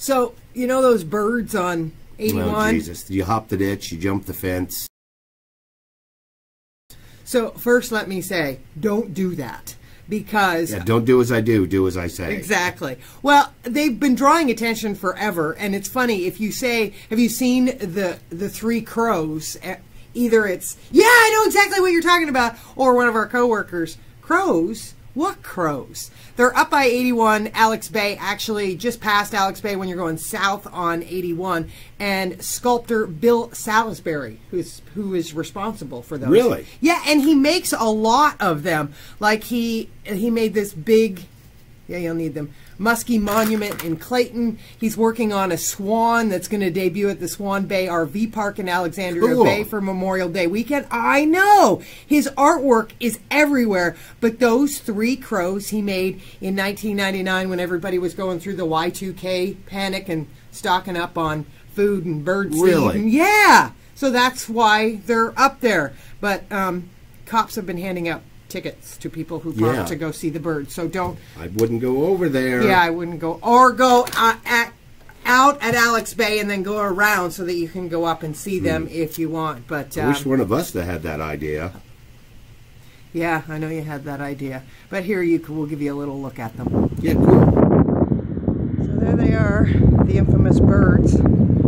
So you know those birds on Oh, one. Jesus. You hop the ditch, you jump the fence. so first, let me say, don't do that because Yeah, don't do as I do, do as I say. Exactly. Well, they've been drawing attention forever, and it's funny if you say, "Have you seen the the three crows?" Eh, Either it's, "Yeah, I know exactly what you're talking about," or one of our coworkers, "Crows? What crows?" They're up by 81 Alex Bay, actually just past Alex Bay when you're going south on 81, and sculptor Bill Salisbury, who's who is responsible for those. Really? Yeah, and he makes a lot of them. Like he he made this big yeah, you'll need them. Muskie Monument in Clayton. He's working on a swan that's going to debut at the Swan Bay RV Park in Alexandria Cool. Bay for Memorial Day weekend. I know his artwork is everywhere, but those three crows he made in 1999 when everybody was going through the Y2K panic and stocking up on food and bird seed. Really? yeah. So that's why they're up there. But um, cops have been handing out tickets to people who park Yeah. to go see the birds. So don't I wouldn't go over there. yeah, I wouldn't go or go uh, at, out at Alex Bay and then go around so that you can go up and see them if you want. But I um, wish one of us that had that idea. yeah, I know you had that idea. But here you can, we'll give you a little look at them. Yeah, cool. So there they are, the infamous birds, right along the